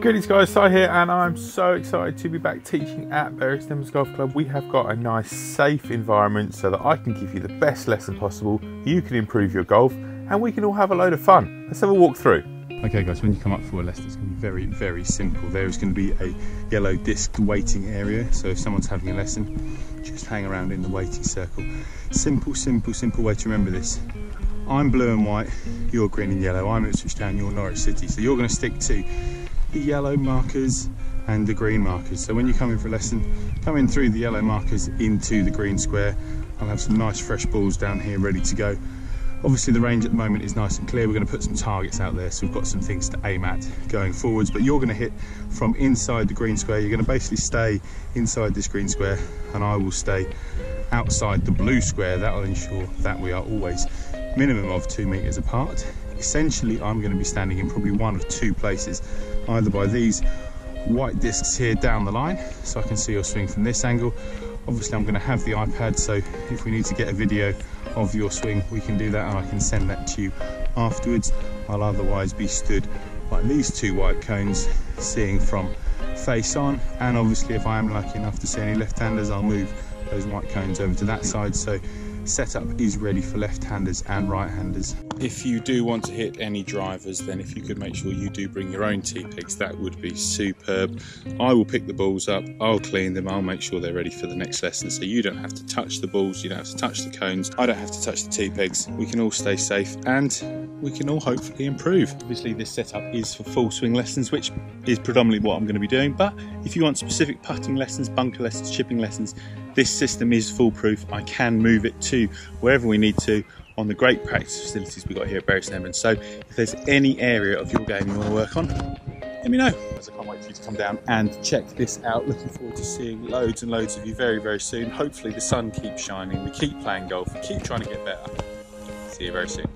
Goodies guys, Si here and I'm so excited to be back teaching at Bury St Edmunds Golf Club. We have got a nice safe environment so that I can give you the best lesson possible, you can improve your golf and we can all have a load of fun. Let's have a walk through. Okay guys, when you come up for a lesson it's going to be very, very simple. There is going to be a yellow disc waiting area, so if someone's having a lesson, just hang around in the waiting circle. Simple, simple, simple way to remember this. I'm blue and white, you're green and yellow, I'm Ipswich Town, you're Norwich City, so you're going to stick to the yellow markers and the green markers. So when you come in for a lesson, come in through the yellow markers into the green square. I'll have some nice fresh balls down here ready to go. Obviously the range at the moment is nice and clear. We're going to put some targets out there, so we've got some things to aim at going forwards. But you're going to hit from inside the green square. You're going to basically stay inside this green square, and I will stay outside the blue square. That will ensure that we are always minimum of two meters apart essentially I'm going to be standing in probably one of two places, either by these white discs here down the line, so I can see your swing from this angle. Obviously I'm going to have the iPad, so if we need to get a video of your swing, we can do that and I can send that to you afterwards. I'll otherwise be stood like these two white cones, seeing from face on, and obviously if I am lucky enough to see any left-handers, I'll move those white cones over to that side. So setup is ready for left-handers and right-handers. If you do want to hit any drivers, then if you could make sure you do bring your own T-pegs, that would be superb. I will pick the balls up, I'll clean them, I'll make sure they're ready for the next lesson, so you don't have to touch the balls, you don't have to touch the cones, I don't have to touch the T-pegs. We can all stay safe and we can all hopefully improve. Obviously this setup is for full swing lessons, which is predominantly what I'm going to be doing, but if you want specific putting lessons, bunker lessons, chipping lessons, this system is foolproof. I can move it to wherever we need to on the great practice facilities we've got here at Bury St So if there's any area of your game you want to work on, let me know. As I can't wait for you to come down and check this out. Looking forward to seeing loads and loads of you very, very soon. Hopefully the sun keeps shining, we keep playing golf, we keep trying to get better. See you very soon.